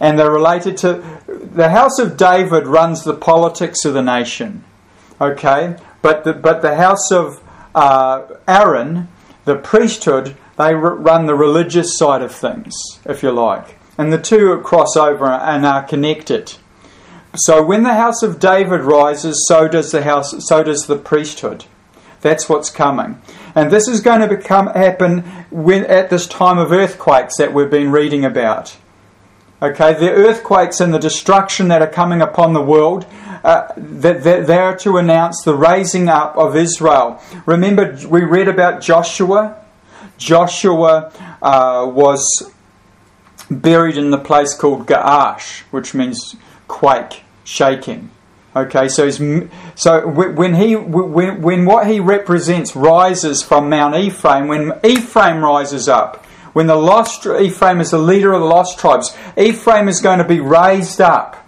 and they're related to the house of David runs the politics of the nation, okay, but the, but the house of uh, Aaron, the priesthood, they run the religious side of things, if you like, and the two cross over and are connected. So when the house of David rises, so does the house, so does the priesthood. That's what's coming. And this is going to become happen when, at this time of earthquakes that we've been reading about. Okay, the earthquakes and the destruction that are coming upon the world, uh, they are to announce the raising up of Israel. Remember, we read about Joshua. Joshua uh, was buried in the place called Gaash, which means quake, shaking. Okay, so so when he when, when what he represents rises from Mount Ephraim, when Ephraim rises up, when the lost Ephraim is the leader of the lost tribes, Ephraim is going to be raised up.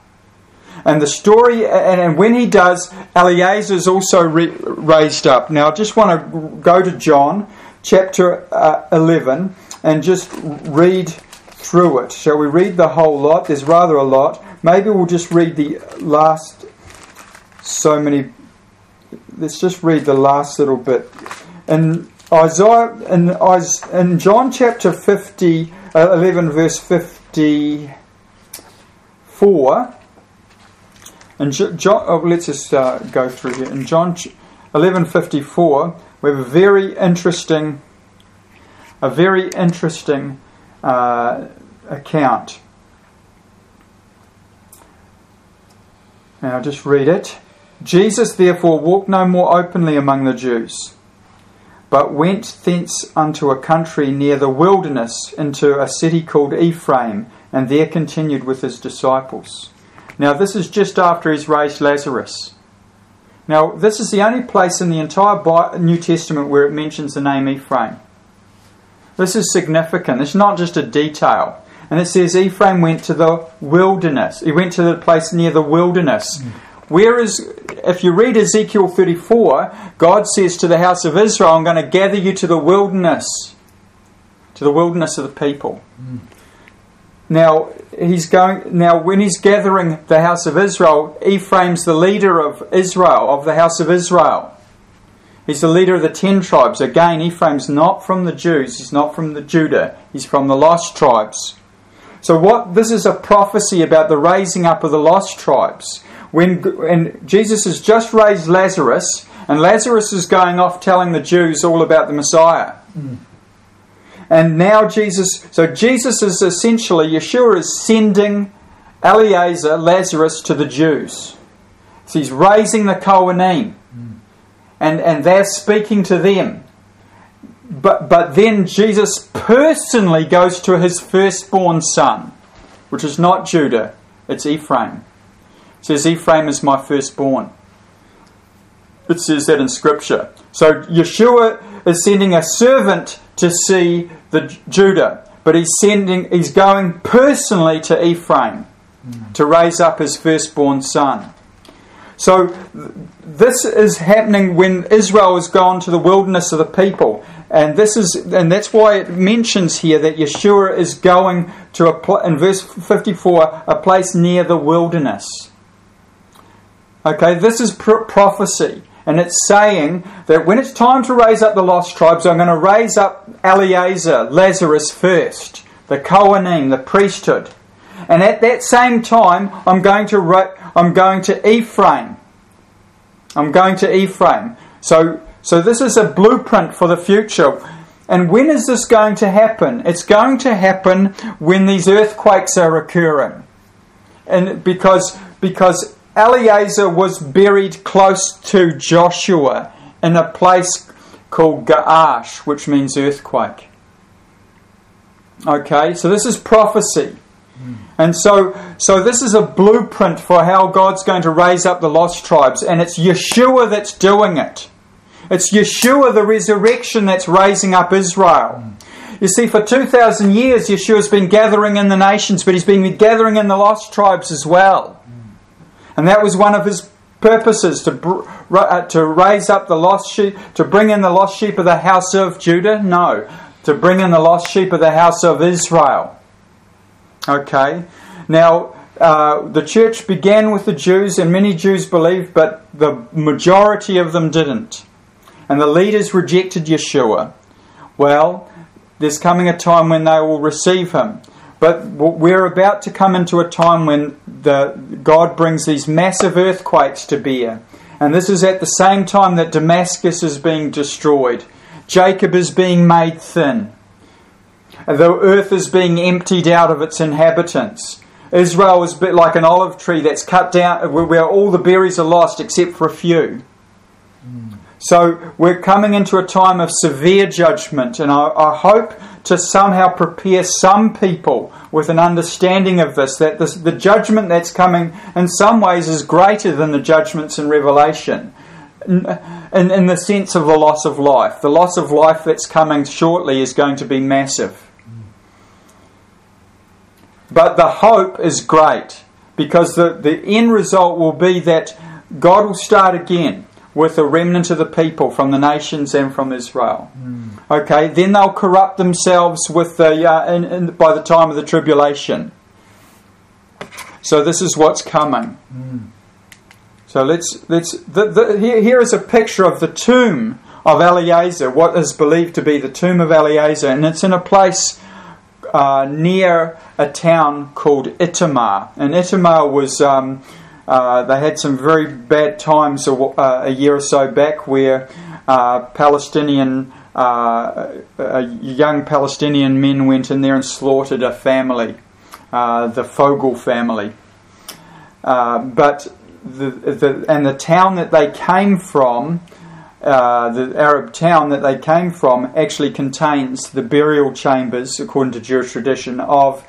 And the story, and, and when he does, Eleazar is also re, raised up. Now, I just want to go to John chapter uh, 11 and just read through it. Shall we read the whole lot? There's rather a lot. Maybe we'll just read the last so many. Let's just read the last little bit. In Isaiah, in, in John chapter 50, uh, 11, verse 54, and John, oh, let's just uh, go through here. In John 11:54, we have a very interesting, a very interesting uh, account. I'll just read it. Jesus therefore walked no more openly among the Jews, but went thence unto a country near the wilderness, into a city called Ephraim, and there continued with his disciples. Now, this is just after he's raised Lazarus. Now, this is the only place in the entire New Testament where it mentions the name Ephraim. This is significant. It's not just a detail. And it says Ephraim went to the wilderness. He went to the place near the wilderness. Mm. Whereas, if you read Ezekiel 34, God says to the house of Israel, I'm going to gather you to the wilderness, to the wilderness of the people. Mm. Now, he's going, now, when he's gathering the house of Israel, Ephraim's the leader of Israel, of the house of Israel. He's the leader of the ten tribes. Again, Ephraim's not from the Jews, he's not from the Judah, he's from the lost tribes. So, what this is a prophecy about the raising up of the lost tribes when and Jesus has just raised Lazarus, and Lazarus is going off telling the Jews all about the Messiah. Mm. And now Jesus, so Jesus is essentially, Yeshua is sending Eleazar, Lazarus, to the Jews. So he's raising the Kohanim, mm. and, and they're speaking to them. But, but then Jesus personally goes to his firstborn son, which is not Judah, it's Ephraim says, Ephraim is my firstborn. It says that in Scripture. So Yeshua is sending a servant to see the Judah, but he's sending, he's going personally to Ephraim to raise up his firstborn son. So this is happening when Israel has gone to the wilderness of the people, and this is and that's why it mentions here that Yeshua is going to a in verse fifty four a place near the wilderness. Okay, this is prophecy. And it's saying that when it's time to raise up the lost tribes, I'm going to raise up Eleazar, Lazarus first, the Kohanim, the priesthood. And at that same time, I'm going to, ra- I'm going to Ephraim. I'm going to Ephraim. So, so this is a blueprint for the future. And when is this going to happen? It's going to happen when these earthquakes are occurring. And because, because Eleazar was buried close to Joshua in a place called Gaash, which means earthquake. Okay, so this is prophecy. Hmm. And so, so this is a blueprint for how God's going to raise up the lost tribes, and it's Yeshua that's doing it. It's Yeshua, the resurrection, that's raising up Israel. Hmm. You see, for 2,000 years, Yeshua's been gathering in the nations, but he's been gathering in the lost tribes as well. And that was one of his purposes to, uh, to raise up the lost sheep, to bring in the lost sheep of the house of Judah? No, to bring in the lost sheep of the house of Israel. Okay? Now, uh, the church began with the Jews, and many Jews believed, but the majority of them didn't. And the leaders rejected Yeshua. Well, there's coming a time when they will receive him. But we're about to come into a time when the, God brings these massive earthquakes to bear. And this is at the same time that Damascus is being destroyed. Jacob is being made thin. The earth is being emptied out of its inhabitants. Israel is a bit like an olive tree that's cut down, where all the berries are lost except for a few. So we're coming into a time of severe judgment, and I, I, hope to somehow prepare some people with an understanding of this that this, the judgment that's coming in some ways is greater than the judgments in Revelation. In, in, the sense of the loss of life. The loss of life that's coming shortly is going to be massive. But the hope is great because the, the end result will be that God will start again with a remnant of the people from the nations and from Israel. Mm. Okay, then they'll corrupt themselves with the uh, in, in, by the time of the tribulation. So this is what's coming. Mm. So let's let's the, the, here, here is a picture of the tomb of Eleazar, what is believed to be the tomb of Eleazar, and it's in a place uh, near a town called Itamar. And Itamar was um, uh, they had some very bad times a, uh, a year or so back where uh, Palestinian uh, young Palestinian men went in there and slaughtered a family, uh, the Fogel family. but the, the, and the town that they came from, the Arab town that they came from, actually contains the burial chambers, according to Jewish tradition, of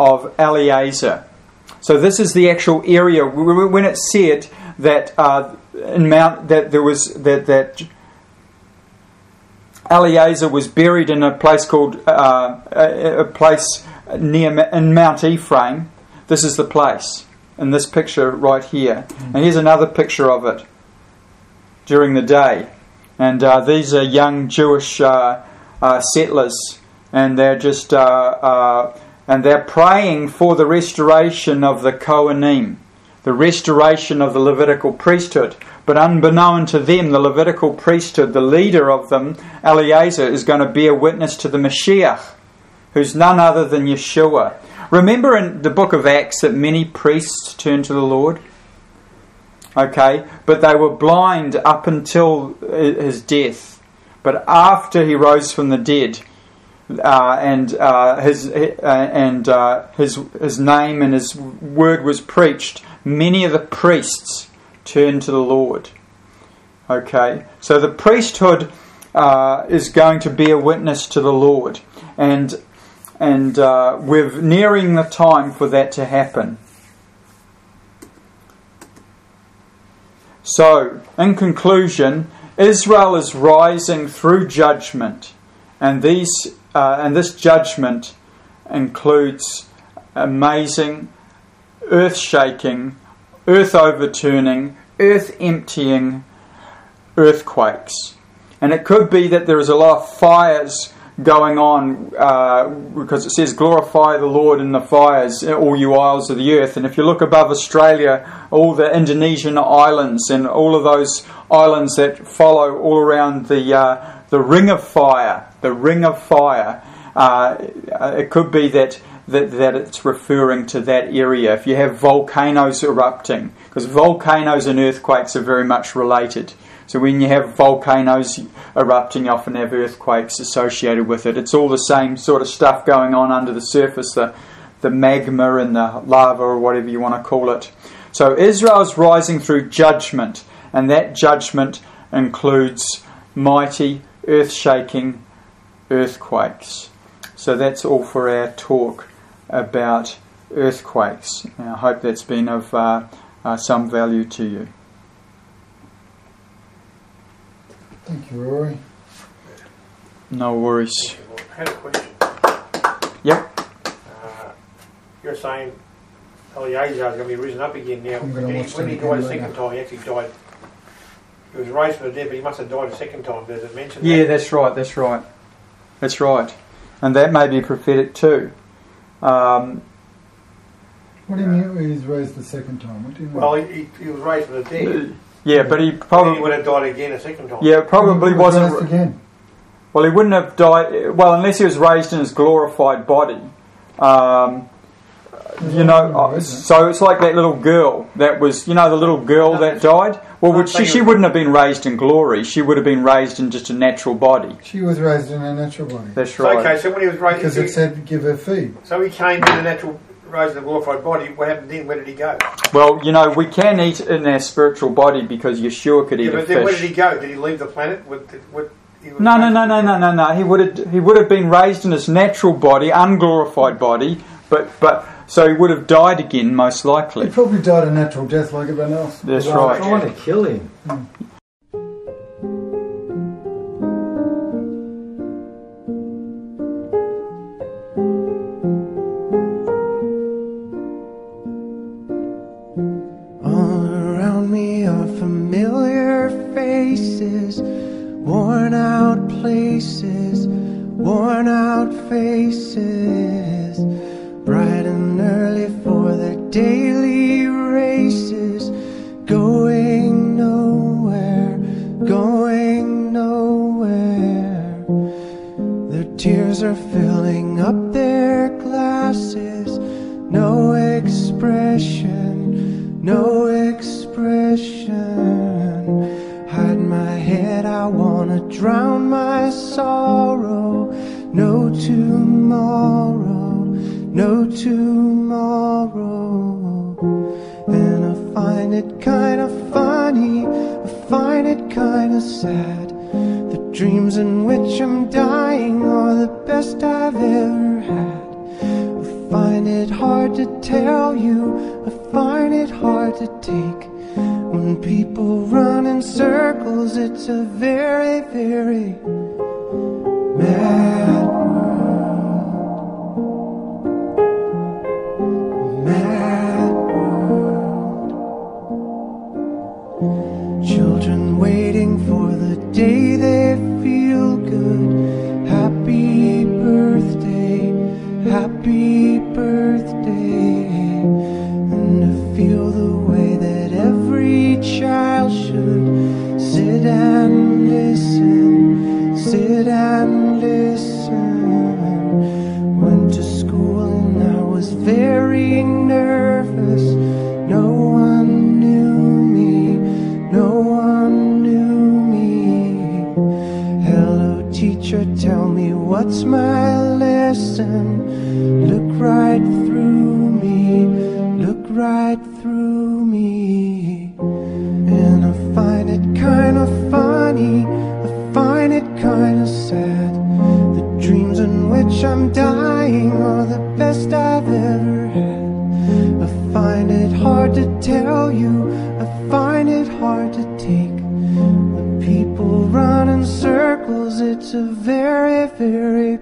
of Eleazar. So this is the actual area when it said that uh, in Mount that there was that that Eleazar was buried in a place called uh, a, a, place near in Mount Ephraim. This is the place in this picture right here, and here's another picture of it during the day. And uh, these are young Jewish uh, uh, settlers, and they're just uh, and they're praying for the restoration of the Kohanim, the restoration of the Levitical priesthood. But unbeknown to them, the Levitical priesthood, the leader of them, Eleazar, is going to bear witness to the Mashiach, who's none other than Yeshua. Remember in the book of Acts that many priests turned to the Lord? Okay, but they were blind up until his death. But after he rose from the dead, uh, and uh, his uh, and uh, his his name and his word was preached, many of the priests turned to the Lord. Okay, so the priesthood is going to be a witness to the Lord, and and we're nearing the time for that to happen. So, in conclusion, Israel is rising through judgment, and these uh, and this judgment includes amazing, earth shaking, earth overturning, earth emptying earthquakes. And it could be that there is a lot of fires going on uh, because it says, Glorify the Lord in the fires, all you isles of the earth. And if you look above Australia, all the Indonesian islands and all of those islands that follow all around the, uh, the ring of fire, the ring of fire. Uh, it could be that, that, that it's referring to that area. If you have volcanoes erupting, because volcanoes and earthquakes are very much related. So when you have volcanoes erupting, you often have earthquakes associated with it. It's all the same sort of stuff going on under the surface, the, the magma and the lava or whatever you want to call it. So Israel is rising through judgment, and that judgment includes mighty, earth shaking earthquakes. So that's all for our talk about earthquakes. And I hope that's been of uh, uh, some value to you. Thank you, Rory. No worries. I had a question. Yep. Uh, you're saying Eleazar is going to be risen up again now. I'm When gonna he, watch when he died a second time, he actually died. He was raised from the dead, but he must have died a second time. Does it mention Yeah, that? that's right, that's right. That's right. And that may be prophetic too. Um, What do you mean he was raised the second time? What do you mean? Well, he, he, he was raised from the dead. Yeah, but he Probably he would have died again a second time. yeah probably He was wasn't. raised again. Well, he wouldn't have died. Well, unless he was raised in his glorified body. Um, you know, uh, so it's like that little girl that was, you know, the little girl that died. Well, would she, she wouldn't have been raised in glory. She would have been raised in just a natural body. She was raised in a natural body. That's So, right. okay, so when he was raised, Because it said give her feed. so he came in a natural, raised in a glorified body. What happened then? Where did he go? Well, you know, we can eat in our spiritual body because Yeshua could eat Yeah, a but then where did he go? Did he leave the planet? What, what, No, no, no, no, no, no, no. He would have he would have been raised in his natural body, unglorified body, but but so he would have died again most likely. He probably died a natural death like everyone else. That's Well, right. trying to kill him. All around me are familiar faces, worn out places, worn out faces, are filling up their glasses, no expression, no expression. Hide my head, I wanna drown my sorrow. No tomorrow, no tomorrow. And I find it kinda funny, I find it kinda sad. Dreams in which I'm dying are the best I've ever had. I find it hard to tell you, I find it hard to take. When people run in circles, it's a very, very mad world. Mad world. Children waiting for the day they I'm dying are the best I've ever had. I find it hard to tell you, I find it hard to take. The people run in circles, it's a very, very